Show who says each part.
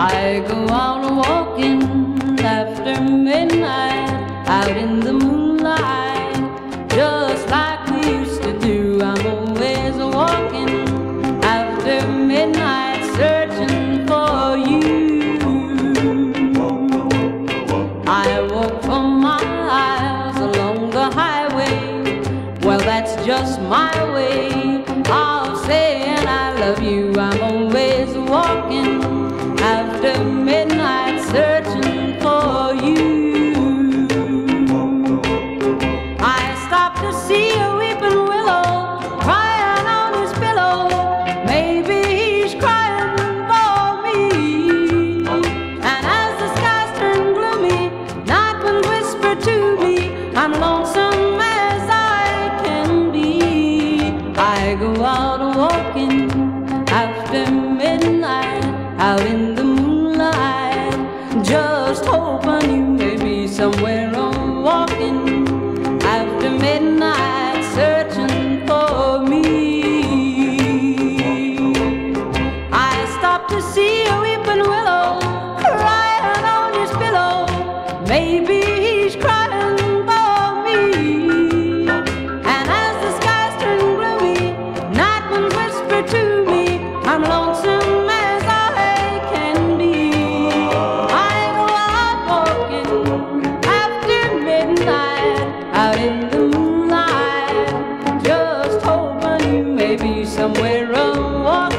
Speaker 1: I go out walking after midnight, out in the moonlight, just like we used to do. I'm always walking after midnight, searching for you. I walk for miles along the highway. Well, that's just my way of saying I love you. I'm always walking go out walking after midnight, out in the moonlight, just hoping you may be somewhere I'm walking after midnight, searching for me. I stop to see a weeping willow crying on his pillow. Maybe somewhere along.